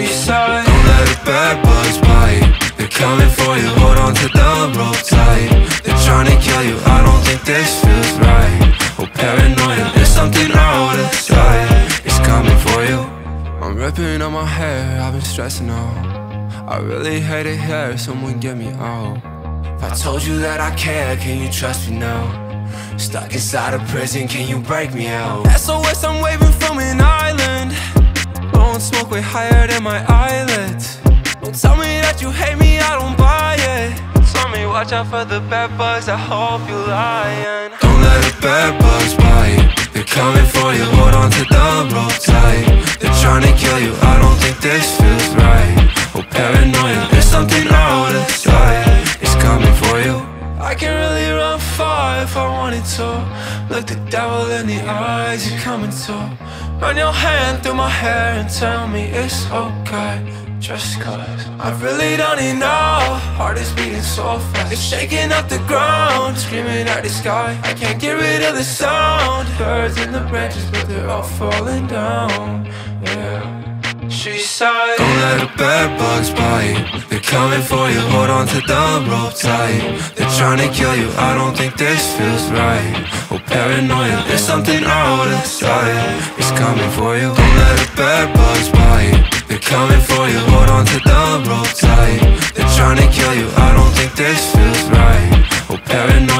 you Don't let the bed bugs bite. They're coming for you, hold on to the rope tight. They're trying to kill you, I don't think this feels right. Oh paranoia, there's something out of sight. It's coming for you. I'm ripping on my hair, I've been stressing out. I really hate it here, someone get me out. If I told you that I care, can you trust me now? Stuck inside a prison, can you break me out? SOS, I'm waving from an island. Way higher than my eyelids. Don't tell me that you hate me, I don't buy it. Tell me, watch out for the bed bugs, I hope you lying. Don't let the bed bugs bite. They're coming for you, hold on to the rope tight. They're trying to kill you, I don't think this feels right. Oh, paranoia, I wanted. Look the devil in the eyes, you're coming to. Run your hand through my hair and tell me it's okay. Just cause I really don't need now. Heart is beating so fast. It's shaking up the ground, screaming at the sky. I can't get rid of the sound. Birds in the branches, but they're all falling down. Yeah. She said, let a bed bugs bite They're coming for you, hold on to the rope tight. They're trying to kill you, I don't think this feels right. Oh paranoia, there's something out of sight. It's coming for you, don't let a bed bugs bite They're coming for you, hold on to the rope tight. They're trying to kill you, I don't think this feels right. Oh paranoia.